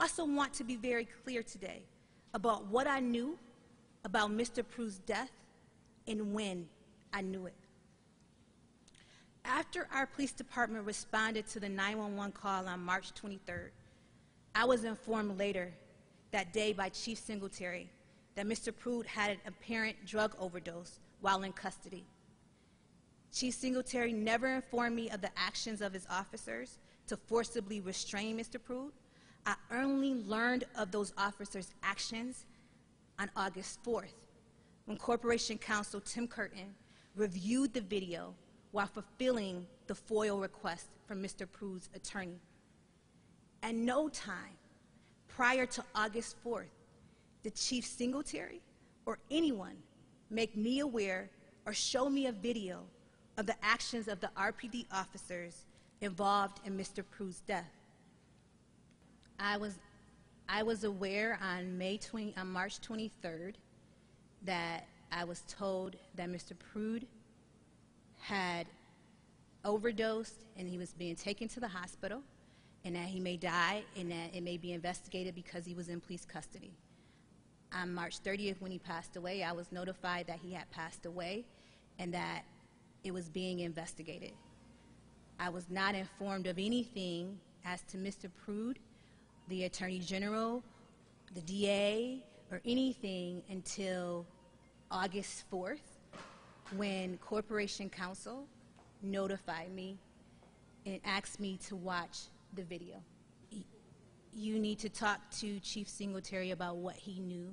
also want to be very clear today about what I knew about Mr. Prude's death and when I knew it. After our police department responded to the 911 call on March 23rd, I was informed later that day by Chief Singletary that Mr. Prude had an apparent drug overdose while in custody. Chief Singletary never informed me of the actions of his officers to forcibly restrain Mr. Prude. I only learned of those officers' actions on August 4th when Corporation Counsel Tim Curtin reviewed the video while fulfilling the FOIL request from Mr. Prude's attorney. At no time prior to August 4th did Chief Singletary or anyone make me aware or show me a video of the actions of the RPD officers involved in Mr. Prude's death. I was, I was aware on May 20, on March 23rd that I was told that Mr. Prude had overdosed and he was being taken to the hospital and that he may die and that it may be investigated because he was in police custody. On March 30th, when he passed away, I was notified that he had passed away and that it was being investigated. I was not informed of anything as to Mr. Prude, the Attorney General, the DA, or anything until August 4th when Corporation Counsel notified me and asked me to watch the video. You need to talk to Chief Singletary about what he knew